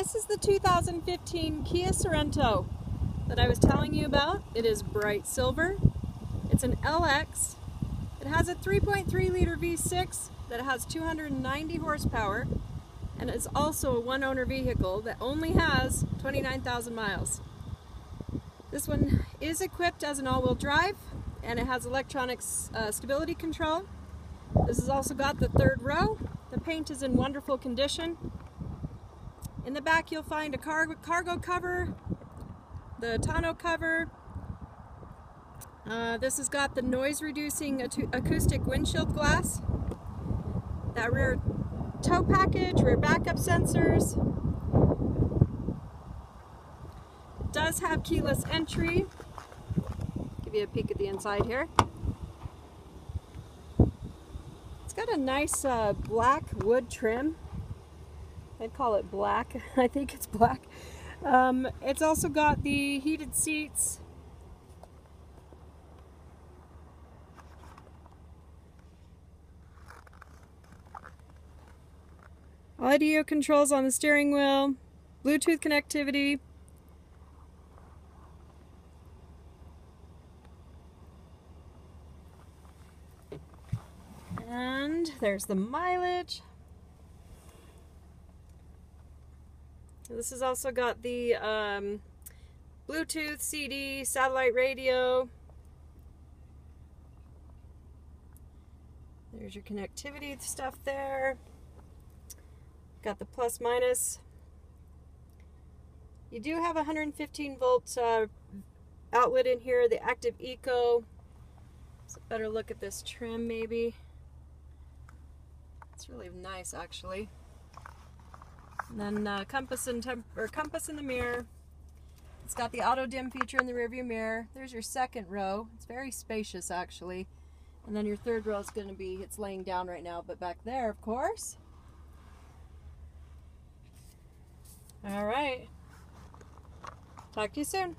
This is the 2015 Kia Sorento that I was telling you about. It is bright silver. It's an LX. It has a 3.3 liter V6 that has 290 horsepower and it's also a one owner vehicle that only has 29,000 miles. This one is equipped as an all-wheel drive and it has electronic uh, stability control. This has also got the third row. The paint is in wonderful condition. In the back you'll find a car cargo cover, the tonneau cover. Uh, this has got the noise reducing acoustic windshield glass. That rear tow package, rear backup sensors. It does have keyless entry. Give you a peek at the inside here. It's got a nice uh, black wood trim. I'd call it black. I think it's black. Um, it's also got the heated seats. Audio controls on the steering wheel, Bluetooth connectivity, and there's the mileage. This has also got the um, Bluetooth, CD, satellite radio. There's your connectivity stuff there. Got the plus minus. You do have 115 volt uh, outlet in here, the Active Eco. Let's a better look at this trim maybe. It's really nice actually. And then uh, compass and or compass in the mirror. It's got the auto dim feature in the rearview mirror. There's your second row. It's very spacious actually. And then your third row is going to be, it's laying down right now, but back there, of course. All right. Talk to you soon.